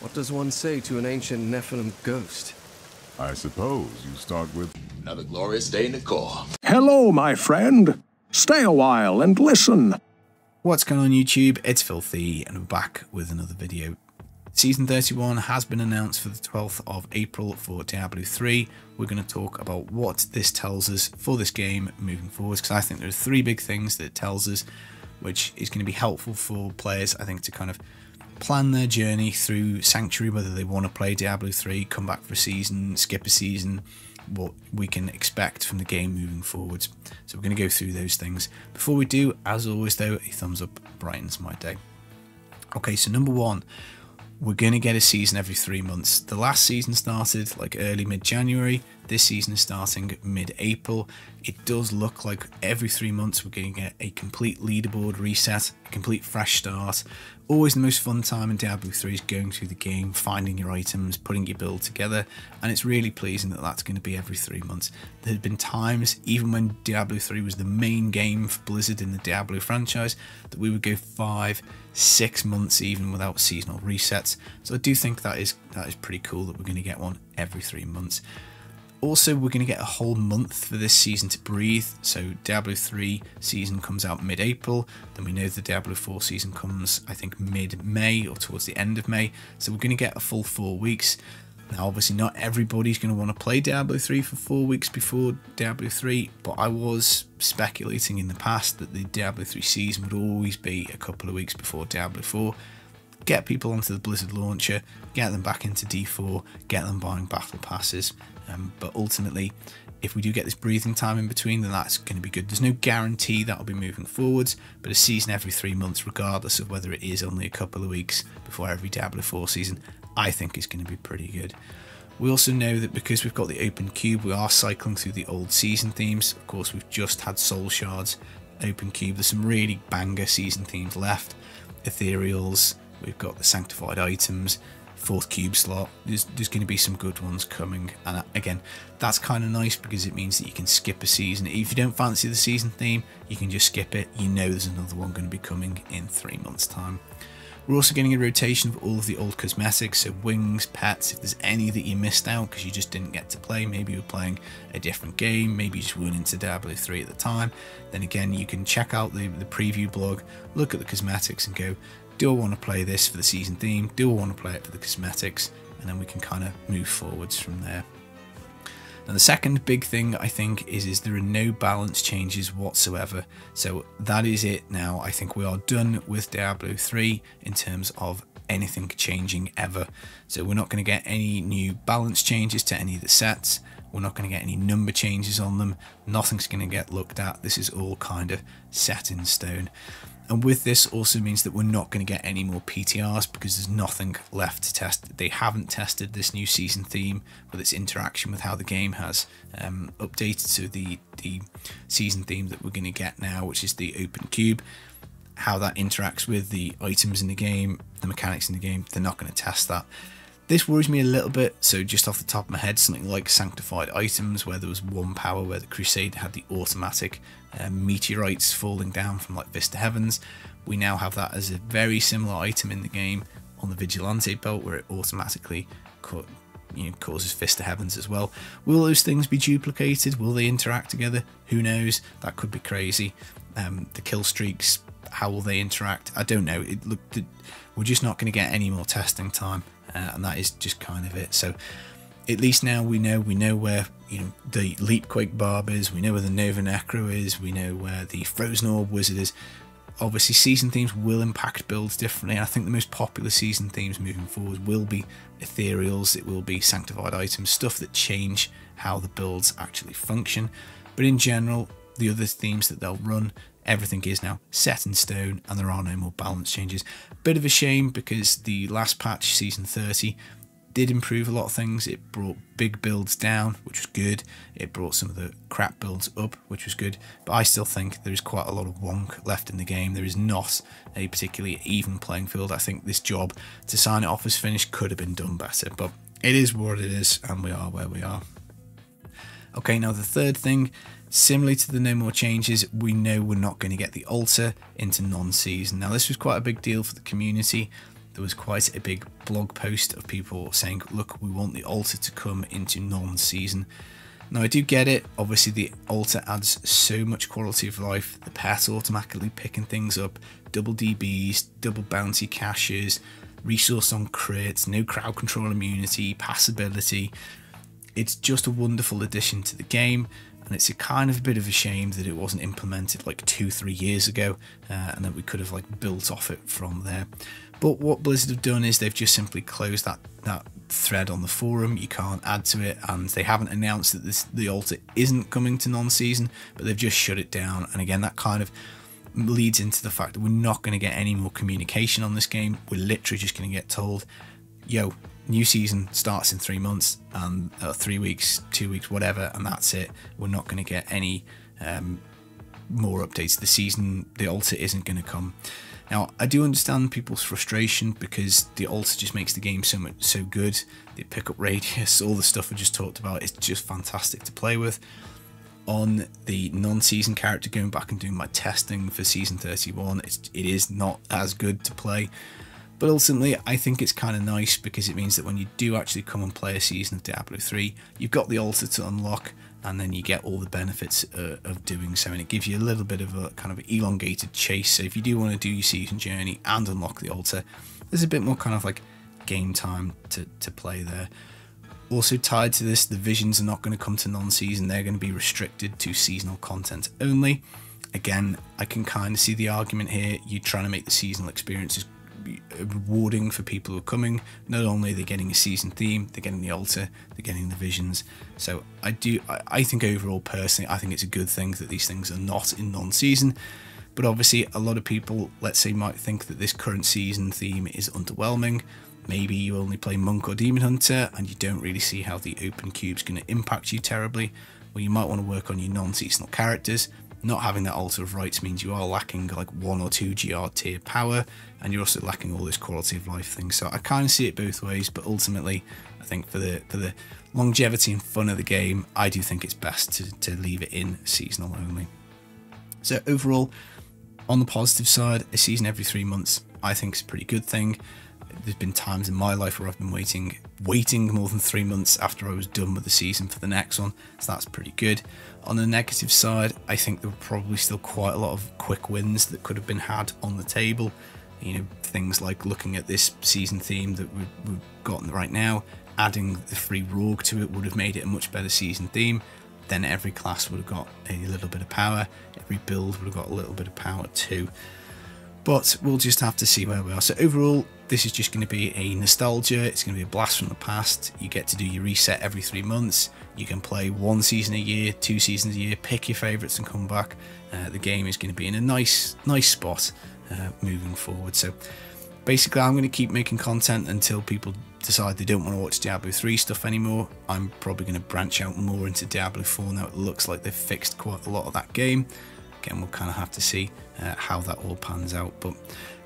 What does one say to an ancient Nephilim ghost? I suppose you start with Another glorious day in the Corps. Hello, my friend. Stay a while and listen. What's going on YouTube? It's Filthy and we're back with another video. Season 31 has been announced for the 12th of April for Diablo 3. We're going to talk about what this tells us for this game moving forward because I think there are three big things that it tells us which is going to be helpful for players I think to kind of plan their journey through Sanctuary whether they want to play Diablo 3, come back for a season, skip a season, what we can expect from the game moving forwards. So we're going to go through those things. Before we do, as always though, a thumbs up brightens my day. Okay, so number one, we're going to get a season every three months. The last season started like early mid January. This season is starting mid April. It does look like every three months we're going to get a complete leaderboard reset, a complete fresh start. Always the most fun time in Diablo 3 is going through the game, finding your items, putting your build together, and it's really pleasing that that's going to be every three months. There have been times, even when Diablo 3 was the main game for Blizzard in the Diablo franchise, that we would go five, six months even without seasonal resets. So I do think that is that is pretty cool that we're going to get one every three months. Also, we're going to get a whole month for this season to breathe. So Diablo 3 season comes out mid-April. Then we know the Diablo 4 season comes, I think, mid-May or towards the end of May. So we're going to get a full four weeks. Now, obviously, not everybody's going to want to play Diablo 3 for four weeks before Diablo 3, but I was speculating in the past that the Diablo 3 season would always be a couple of weeks before Diablo 4 get people onto the Blizzard launcher, get them back into D4, get them buying battle passes. Um, but ultimately, if we do get this breathing time in between, then that's going to be good. There's no guarantee that'll be moving forwards, but a season every three months, regardless of whether it is only a couple of weeks before every Diablo 4 season, I think is going to be pretty good. We also know that because we've got the open cube, we are cycling through the old season themes. Of course, we've just had Soul Shards, open cube. There's some really banger season themes left. Ethereals, we've got the sanctified items, fourth cube slot. There's, there's going to be some good ones coming. And again, that's kind of nice because it means that you can skip a season. If you don't fancy the season theme, you can just skip it. You know there's another one going to be coming in three months' time. We're also getting a rotation of all of the old cosmetics, so wings, pets, if there's any that you missed out because you just didn't get to play, maybe you were playing a different game, maybe you just weren't into Diablo 3 at the time, then again you can check out the, the preview blog, look at the cosmetics and go, do I want to play this for the season theme? Do I want to play it for the cosmetics? And then we can kind of move forwards from there. Now the second big thing I think is is there are no balance changes whatsoever. So that is it now. I think we are done with Diablo 3 in terms of anything changing ever. So we're not going to get any new balance changes to any of the sets. We're not going to get any number changes on them. Nothing's going to get looked at. This is all kind of set in stone. And with this also means that we're not going to get any more PTRs because there's nothing left to test. They haven't tested this new season theme with its interaction with how the game has um, updated to the, the season theme that we're going to get now, which is the open cube. How that interacts with the items in the game, the mechanics in the game, they're not going to test that. This worries me a little bit, so just off the top of my head, something like Sanctified Items, where there was one power where the Crusade had the automatic uh, meteorites falling down from like Fist of Heavens. We now have that as a very similar item in the game on the Vigilante belt, where it automatically you know, causes Fist of Heavens as well. Will those things be duplicated? Will they interact together? Who knows? That could be crazy. Um, the kill streaks, how will they interact? I don't know. It look, we're just not going to get any more testing time uh, and that is just kind of it. So at least now we know we know where you know the Leapquake Barb is, we know where the Nova Necro is, we know where the Frozen Orb Wizard is. Obviously, season themes will impact builds differently. I think the most popular season themes moving forward will be ethereals, it will be sanctified items, stuff that change how the builds actually function. But in general, the other themes that they'll run everything is now set in stone and there are no more balance changes. Bit of a shame because the last patch, season 30, did improve a lot of things. It brought big builds down, which was good. It brought some of the crap builds up, which was good. But I still think there is quite a lot of wonk left in the game. There is not a particularly even playing field. I think this job to sign it off as finished could have been done better. But it is what it is, and we are where we are. Okay, now the third thing Similarly to the no more changes, we know we're not going to get the altar into non-season. Now this was quite a big deal for the community. there was quite a big blog post of people saying, look, we want the altar to come into non-season. Now I do get it, obviously the altar adds so much quality of life, the pet automatically picking things up, double DBs, double bounty caches, resource on crits, no crowd control immunity, passability. It's just a wonderful addition to the game and it's a kind of bit of a shame that it wasn't implemented like two, three years ago uh, and that we could have like built off it from there. But what Blizzard have done is they've just simply closed that, that thread on the forum. You can't add to it, and they haven't announced that this the altar isn't coming to non-season, but they've just shut it down. And again, that kind of leads into the fact that we're not going to get any more communication on this game. We're literally just going to get told, "Yo, new season starts in three months, and uh, three weeks, two weeks, whatever, and that's it." We're not going to get any um, more updates. The season, the altar isn't going to come. Now, I do understand people's frustration because the altar just makes the game so much so good. The pickup radius, all the stuff I just talked about, is just fantastic to play with. On the non-season character, going back and doing my testing for season 31, it's, it is not as good to play. But ultimately, I think it's kind of nice because it means that when you do actually come and play a season of Diablo 3, you've got the altar to unlock, and then you get all the benefits uh, of doing so. And it gives you a little bit of a kind of elongated chase. So if you do want to do your season journey and unlock the altar there's a bit more kind of like game time to, to play there. Also tied to this the visions are not going to come to non-season. They're going to be restricted to seasonal content only. Again i can kind of see the argument here. You're trying to make the seasonal experiences Uh, rewarding for people who are coming. Not only are they getting a season theme, they're getting the altar, they're getting the visions. So I do, I, I think overall, personally, I think it's a good thing that these things are not in non-season. But obviously, a lot of people, let's say, might think that this current season theme is underwhelming. Maybe you only play Monk or Demon Hunter and you don't really see how the open cube's going to impact you terribly. Well, you might want to work on your non-seasonal characters not having that altar of rites means you are lacking like one or two GR tier power, and you're also lacking all this quality of life thing. So I kind of see it both ways, but ultimately, I think for the for the longevity and fun of the game, I do think it's best to, to leave it in seasonal only. So overall, on the positive side, a season every three months, I think is a pretty good thing there's been times in my life where I've been waiting waiting more than three months after I was done with the season for the next one, so that's pretty good. On the negative side, I think there were probably still quite a lot of quick wins that could have been had on the table. You know, things like looking at this season theme that we've, we've gotten right now, adding the free RoRG to it would have made it a much better season theme. Then every class would have got a little bit of power, every build would have got a little bit of power too. But we'll just have to see where we are. So overall, this is just going to be a nostalgia. It's going to be a blast from the past. You get to do your reset every three months. You can play one season a year, two seasons a year. Pick your favourites and come back. Uh, the game is going to be in a nice, nice spot uh, moving forward. So basically, I'm going to keep making content until people decide they don't want to watch Diablo 3 stuff anymore. I'm probably going to branch out more into Diablo 4 now. It looks like they've fixed quite a lot of that game. Again, we'll kind of have to see uh, how that all pans out. But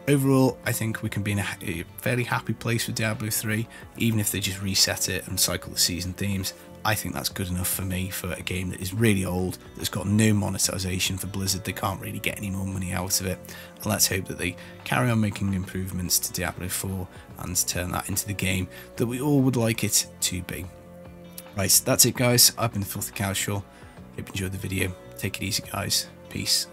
overall, I think we can be in a, fairly happy place with Diablo 3, even if they just reset it and cycle the season themes. I think that's good enough for me for a game that is really old, that's got no monetization for Blizzard, they can't really get any more money out of it. And let's hope that they carry on making improvements to Diablo 4 and turn that into the game that we all would like it to be. Right, that's it guys, I've been Filthy Casual, hope you enjoyed the video, take it easy guys, peace.